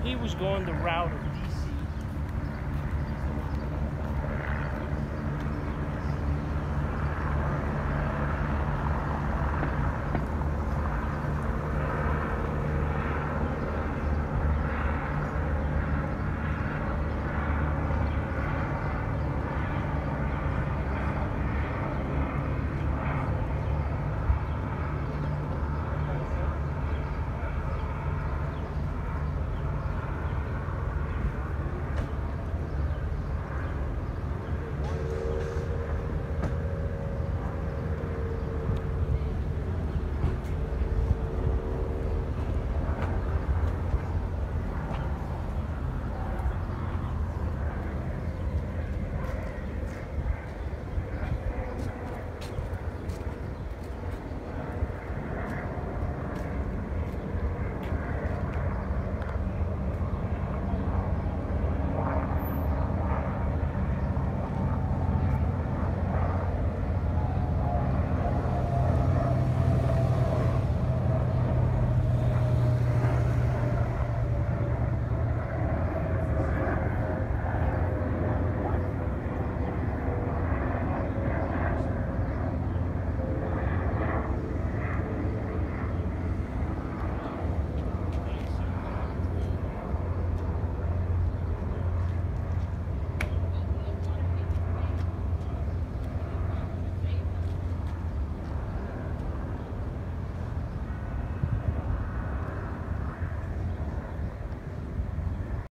he was going the route of